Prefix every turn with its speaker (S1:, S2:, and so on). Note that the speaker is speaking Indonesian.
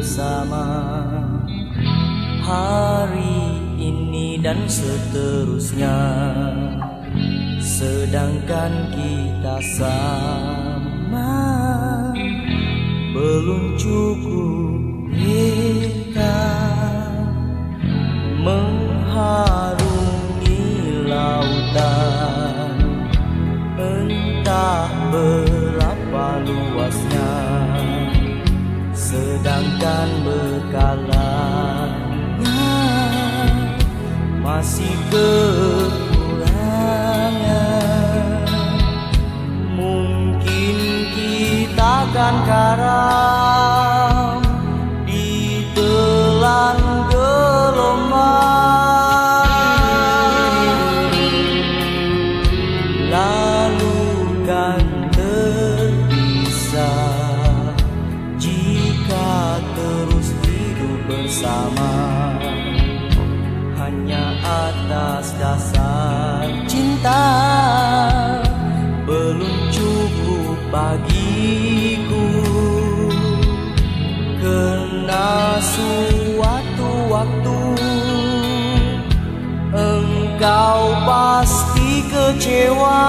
S1: bersama. Hari ini dan seterusnya sedangkan kita sama. Belum cukup kita mengharungi lautan. Entah berapa luasnya bekalannya Masih kekurangan. Mungkin kita akan karam Ditelan gelombang dasar cinta Belum cukup bagiku. Kena suatu waktu Engkau pasti kecewa